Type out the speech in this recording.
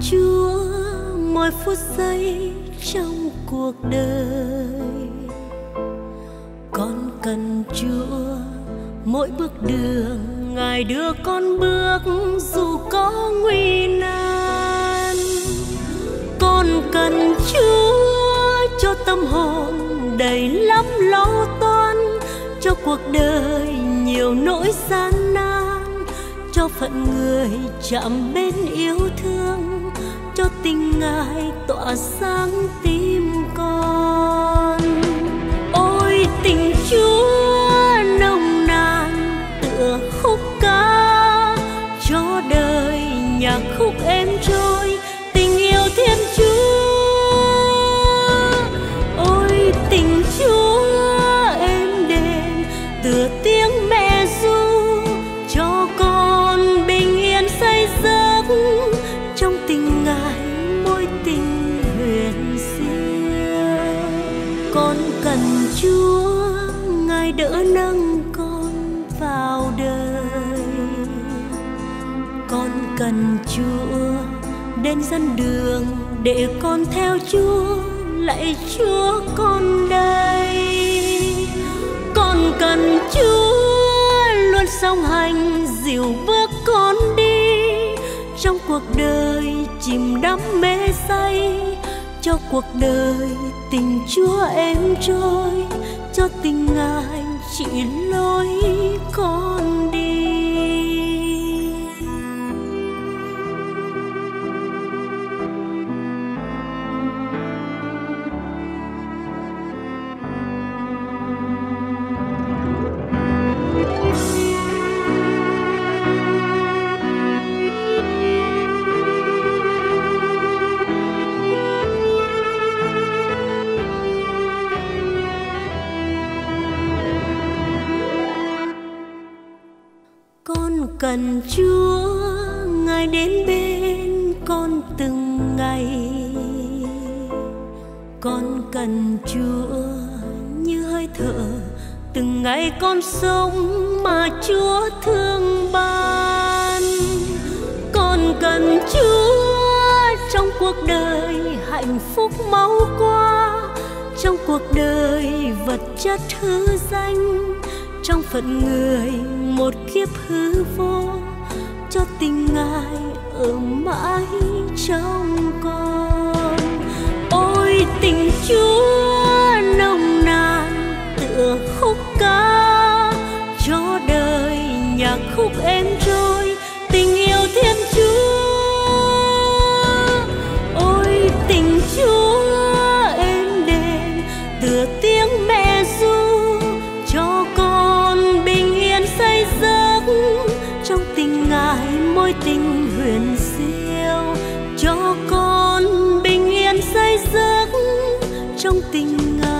chúa, mỗi phút giây trong cuộc đời. Con cần chúa, mỗi bước đường ngài đưa con bước dù có nguy nan. Con cần chúa cho tâm hồn đầy lắm lo toan, cho cuộc đời nhiều nỗi gian nan, cho phận người chạm bên yêu thương cho tình ngài tỏa sáng tim đỡ nâng con vào đời. Con cần chúa đến dẫn đường để con theo chúa, lạy chúa con đây. Con cần chúa luôn song hành dìu bước con đi. Trong cuộc đời chìm đắm mê say, cho cuộc đời tình chúa em trôi cho tình ngài chỉ lối con cần chúa, ngài đến bên con từng ngày. Con cần chúa như hơi thở, từng ngày con sống mà chúa thương ban. Con cần chúa trong cuộc đời hạnh phúc máu qua, trong cuộc đời vật chất hư danh trong phận người, một kiếp hư vô, cho tình ngài ở mãi trong con. Ôi tình chúa nồng nàn, tựa khúc ca cho đời nhạc khúc ê trong tình ngờ